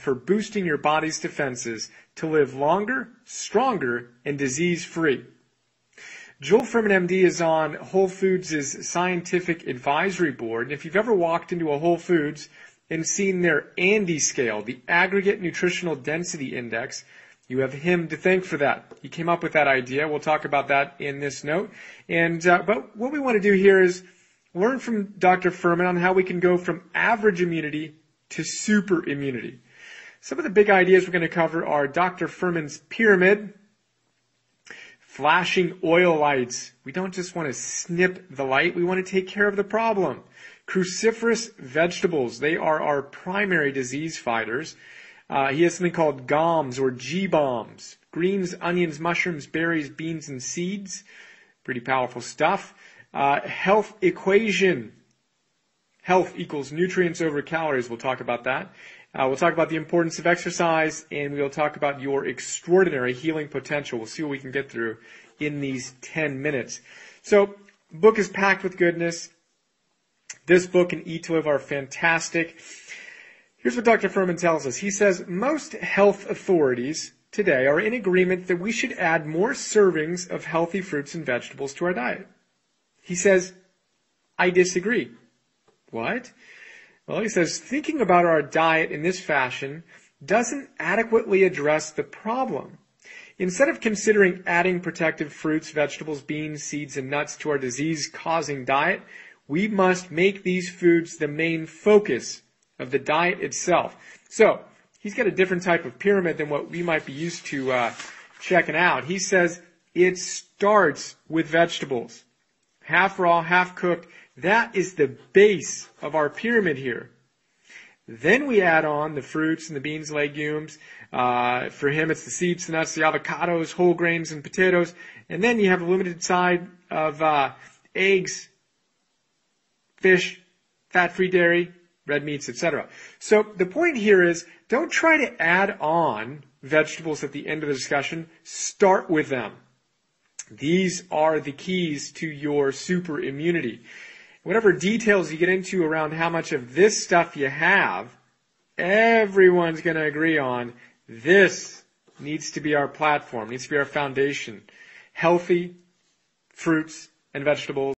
for boosting your body's defenses to live longer, stronger, and disease free. Joel Fuhrman MD is on Whole Foods' scientific advisory board. And if you've ever walked into a Whole Foods and seen their ANDI scale, the aggregate nutritional density index, you have him to thank for that. He came up with that idea. We'll talk about that in this note. And, uh, but what we want to do here is learn from Dr. Fuhrman on how we can go from average immunity to super immunity. Some of the big ideas we're going to cover are Dr. Fuhrman's pyramid, flashing oil lights. We don't just want to snip the light, we want to take care of the problem. Cruciferous vegetables, they are our primary disease fighters. Uh, he has something called GOMS or G-bombs. Greens, onions, mushrooms, berries, beans, and seeds. Pretty powerful stuff. Uh, health equation. Health equals nutrients over calories. We'll talk about that. Uh, we'll talk about the importance of exercise, and we'll talk about your extraordinary healing potential. We'll see what we can get through in these 10 minutes. So, book is packed with goodness. This book and Eat to Live are fantastic. Here's what Dr. Fuhrman tells us. He says most health authorities today are in agreement that we should add more servings of healthy fruits and vegetables to our diet. He says, I disagree. What? Well, he says, thinking about our diet in this fashion doesn't adequately address the problem. Instead of considering adding protective fruits, vegetables, beans, seeds, and nuts to our disease causing diet, we must make these foods the main focus of the diet itself. So, he's got a different type of pyramid than what we might be used to uh, checking out. He says it starts with vegetables. Half raw, half cooked, that is the base of our pyramid here. Then we add on the fruits and the beans, legumes. Uh, for him, it's the seeds, the nuts, the avocados, whole grains, and potatoes. And then you have a limited side of uh, eggs, fish, fat-free dairy, red meats, etc. So the point here is don't try to add on vegetables at the end of the discussion. Start with them. These are the keys to your super immunity whatever details you get into around how much of this stuff you have, everyone's going to agree on this needs to be our platform, needs to be our foundation. Healthy fruits and vegetables